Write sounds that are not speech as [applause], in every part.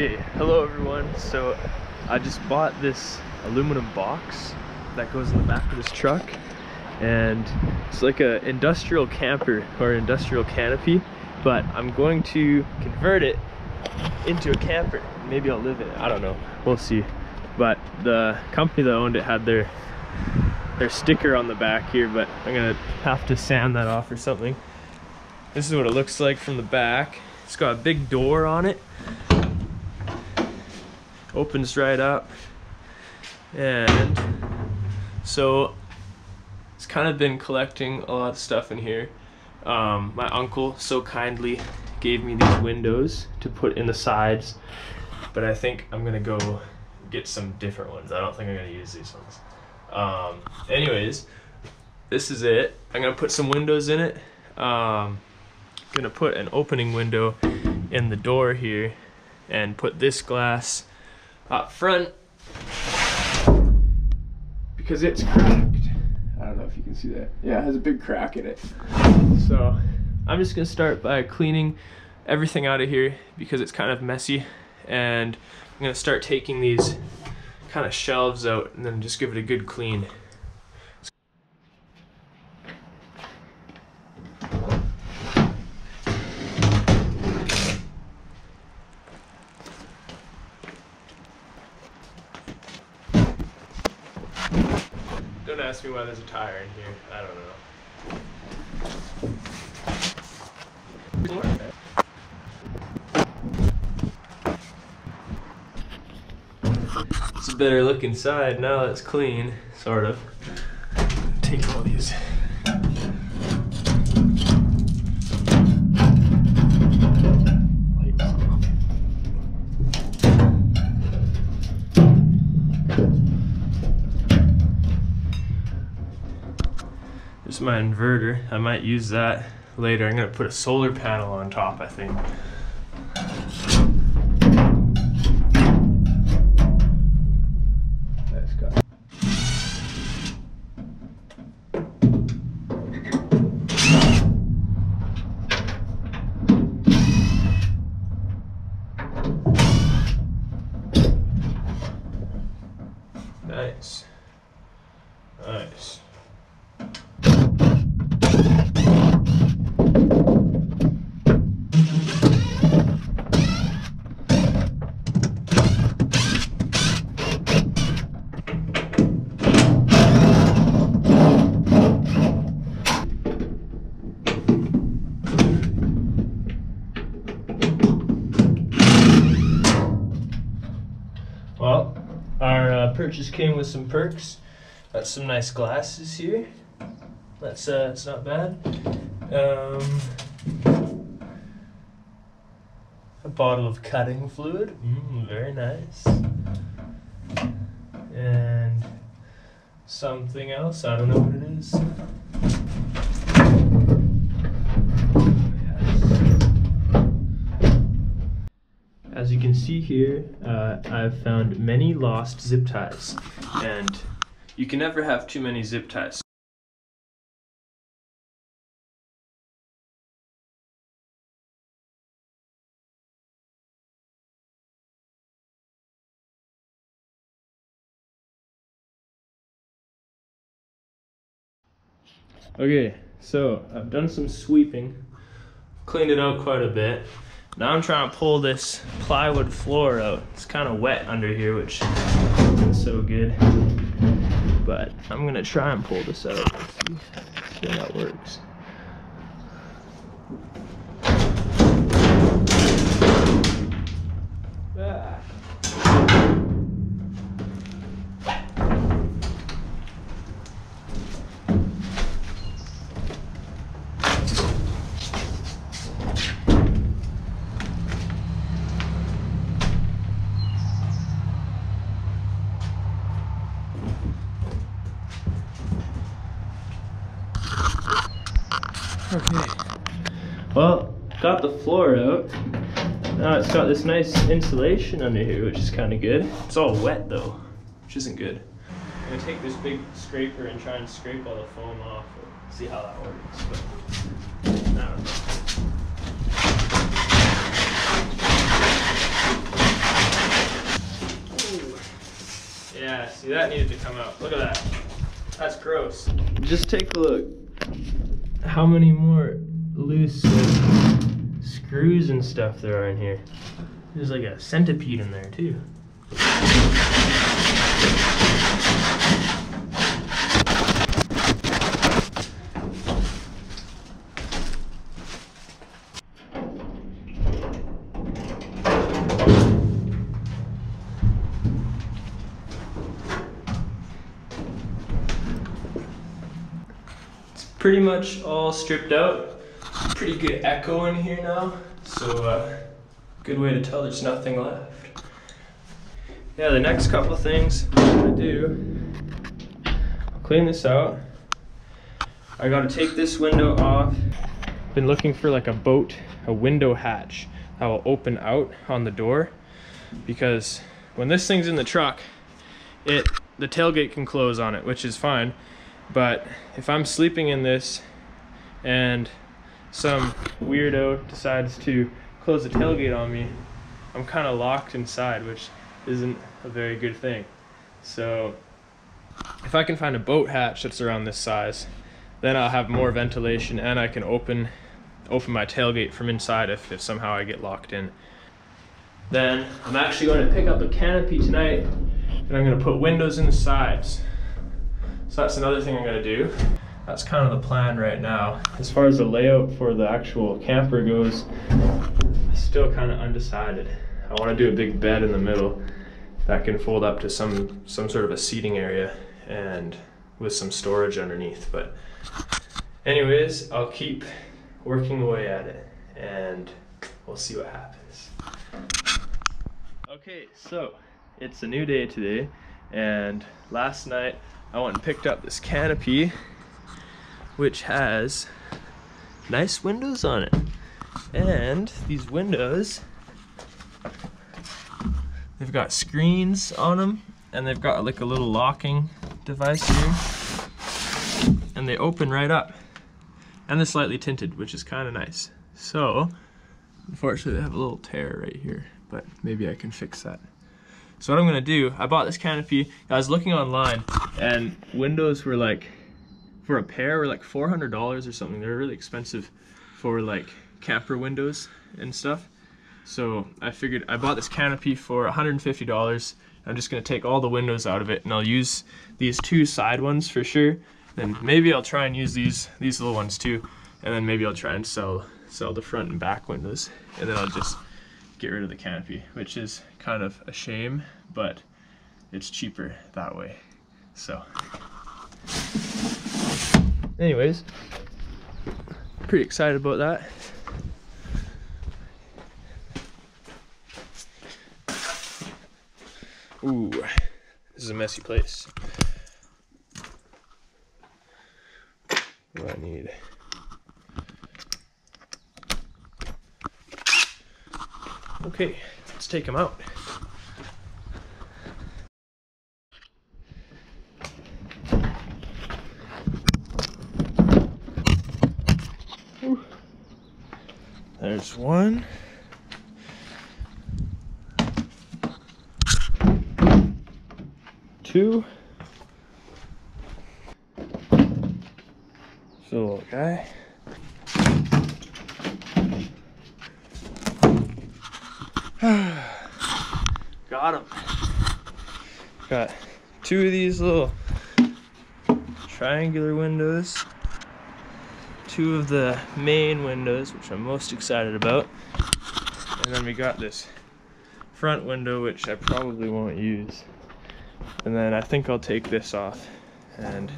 Okay, hello everyone. So I just bought this aluminum box that goes in the back of this truck and it's like a industrial camper or industrial canopy but I'm going to convert it into a camper. Maybe I'll live in it. I don't know. We'll see. But the company that owned it had their their sticker on the back here, but I'm gonna have to sand that off or something. This is what it looks like from the back. It's got a big door on it opens right up. And so it's kind of been collecting a lot of stuff in here. Um, my uncle so kindly gave me these windows to put in the sides but I think I'm gonna go get some different ones. I don't think I'm gonna use these ones. Um, anyways this is it. I'm gonna put some windows in it. Um, gonna put an opening window in the door here and put this glass up front because it's cracked. I don't know if you can see that. Yeah, it has a big crack in it. So I'm just gonna start by cleaning everything out of here because it's kind of messy and I'm gonna start taking these kind of shelves out and then just give it a good clean. Ask me why there's a tire in here. I don't know. It's a better look inside now it's clean, sort of. My inverter. I might use that later. I'm gonna put a solar panel on top, I think. Nice. Purchase came with some perks. Got some nice glasses here. That's uh, that's not bad. Um, a bottle of cutting fluid. Mm, very nice. And something else. I don't know what it is. As you can see here, uh, I've found many lost zip ties, and you can never have too many zip ties. Okay, so I've done some sweeping, cleaned it out quite a bit. Now I'm trying to pull this plywood floor out. It's kind of wet under here, which isn't so good. But I'm gonna try and pull this out. See, see how that works. Okay. Well, got the floor out. Now it's got this nice insulation under here, which is kind of good. It's all wet though, which isn't good. I'm gonna take this big scraper and try and scrape all the foam off and see how that works. But, Yeah, see that needed to come out. Look at that. That's gross. Just take a look. How many more loose like, screws and stuff there are in here. There's like a centipede in there too. Pretty much all stripped out. Pretty good echo in here now, so uh, good way to tell there's nothing left. Yeah, the next couple of things I'm gonna do, I'll clean this out. I gotta take this window off. Been looking for like a boat, a window hatch that will open out on the door because when this thing's in the truck, it the tailgate can close on it, which is fine. But if I'm sleeping in this and some weirdo decides to close the tailgate on me, I'm kind of locked inside, which isn't a very good thing. So if I can find a boat hatch that's around this size, then I'll have more ventilation and I can open open my tailgate from inside if, if somehow I get locked in. Then I'm actually going to pick up a canopy tonight and I'm going to put windows in the sides. So that's another thing I'm gonna do. That's kind of the plan right now. As far as the layout for the actual camper goes, still kind of undecided. I want to do a big bed in the middle that can fold up to some some sort of a seating area and with some storage underneath. But anyways, I'll keep working away at it and we'll see what happens. Okay, so it's a new day today and last night I went and picked up this canopy, which has nice windows on it. And these windows, they've got screens on them, and they've got like a little locking device here. And they open right up. And they're slightly tinted, which is kind of nice. So, unfortunately, they have a little tear right here, but maybe I can fix that. So what I'm gonna do, I bought this canopy, I was looking online and windows were like, for a pair were like $400 or something. They're really expensive for like camper windows and stuff. So I figured I bought this canopy for $150. I'm just gonna take all the windows out of it and I'll use these two side ones for sure. Then maybe I'll try and use these these little ones too. And then maybe I'll try and sell sell the front and back windows. And then I'll just get rid of the canopy, which is kind of a shame, but it's cheaper that way. So, anyways, pretty excited about that. Ooh, this is a messy place. What do I need? Okay, let's take them out. There's one. Two. So little guy. [sighs] Got him. Got two of these little triangular windows. Two of the main windows, which I'm most excited about. And then we got this front window, which I probably won't use. And then I think I'll take this off and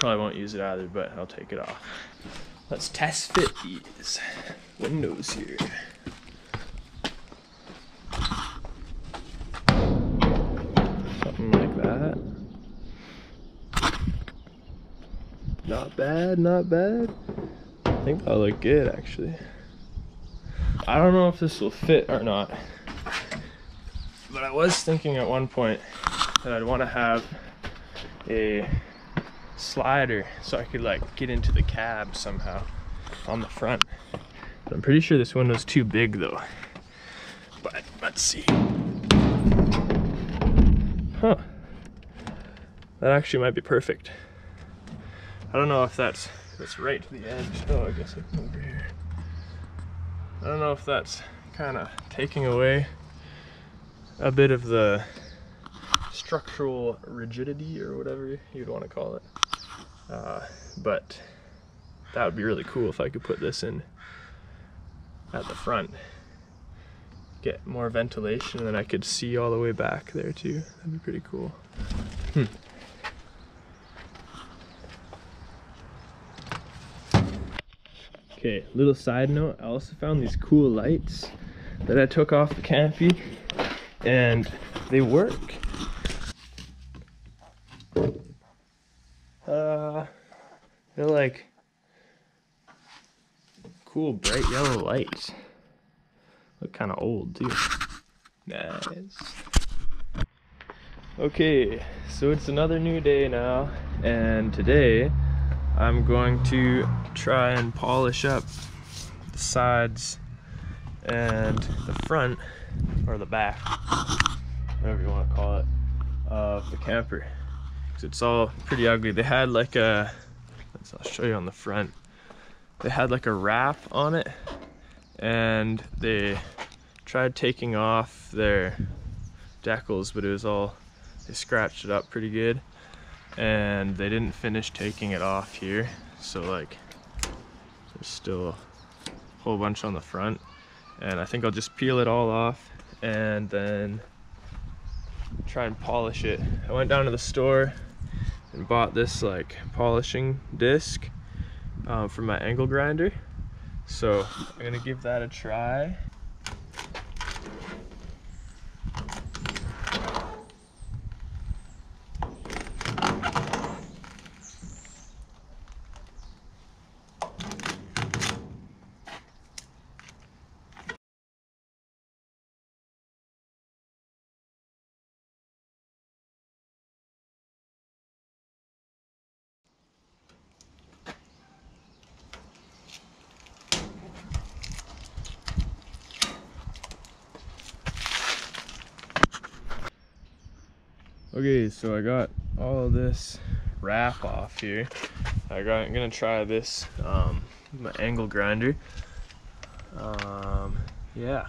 probably won't use it either, but I'll take it off. Let's test fit these windows here. Bad, not bad. I think that'll look good actually. I don't know if this will fit or not. But I was thinking at one point that I'd want to have a slider so I could like get into the cab somehow on the front. But I'm pretty sure this window's too big though. But let's see. Huh. that actually might be perfect. I don't know if that's that's right to the edge. Oh, I guess it's over here. I don't know if that's kind of taking away a bit of the structural rigidity or whatever you'd want to call it. Uh, but that would be really cool if I could put this in at the front. Get more ventilation and then I could see all the way back there too. That'd be pretty cool. Hmm. Okay, little side note, I also found these cool lights that I took off the canopy and they work. Uh, they're like cool bright yellow lights. Look kind of old too. Nice. Okay, so it's another new day now, and today I'm going to try and polish up the sides and the front, or the back, whatever you want to call it, of the camper. Because it's all pretty ugly. They had like a, I'll show you on the front. They had like a wrap on it, and they tried taking off their decals, but it was all, they scratched it up pretty good and they didn't finish taking it off here. So like there's still a whole bunch on the front. And I think I'll just peel it all off and then try and polish it. I went down to the store and bought this like polishing disc um, for my angle grinder. So I'm gonna give that a try Okay, so I got all this wrap off here. I got, I'm gonna try this, um, my angle grinder. Um, yeah,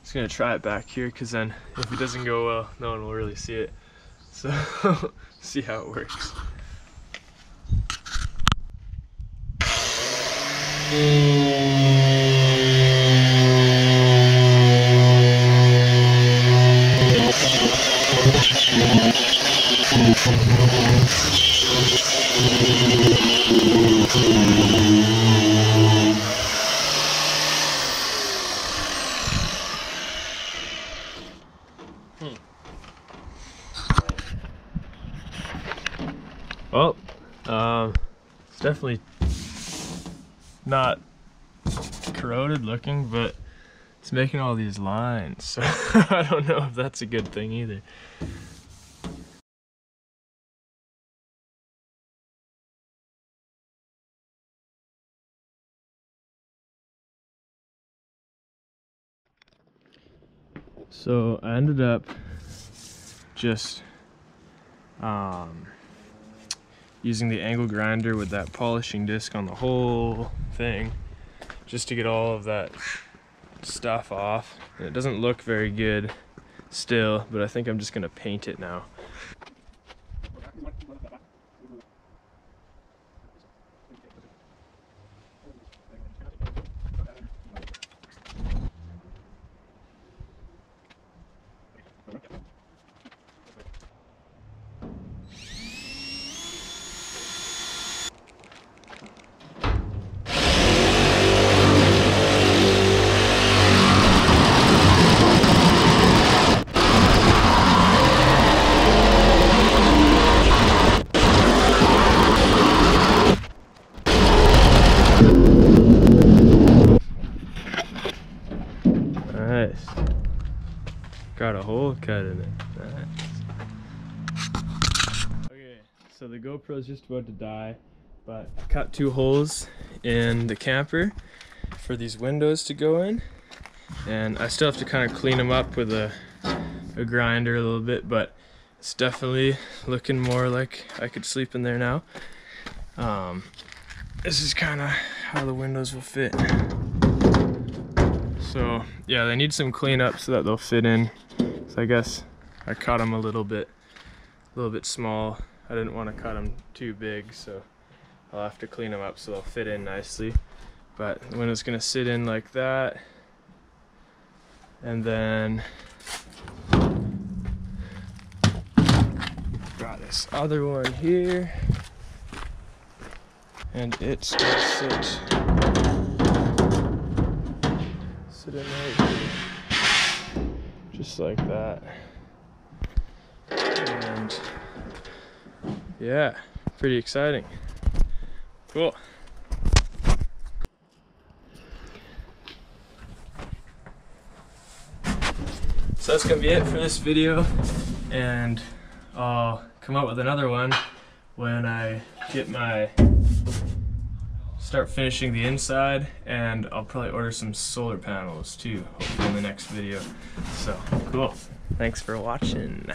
just gonna try it back here because then if it doesn't go well, no one will really see it. So, [laughs] see how it works. Well, um, it's definitely not corroded looking, but it's making all these lines. So [laughs] I don't know if that's a good thing either. So I ended up just um, using the angle grinder with that polishing disc on the whole thing just to get all of that stuff off. And it doesn't look very good still, but I think I'm just gonna paint it now. So the GoPro is just about to die, but I cut two holes in the camper for these windows to go in. And I still have to kind of clean them up with a, a grinder a little bit, but it's definitely looking more like I could sleep in there now. Um, this is kind of how the windows will fit. So yeah, they need some cleanup so that they'll fit in. So I guess I cut them a little bit, a little bit small. I didn't want to cut them too big, so I'll have to clean them up so they'll fit in nicely. But the window's gonna sit in like that. And then got this other one here. And it's gonna sit sit in right here. Just like that. And yeah, pretty exciting. Cool. So that's gonna be it for this video and I'll come up with another one when I get my start finishing the inside and I'll probably order some solar panels too hopefully in the next video so cool thanks for watching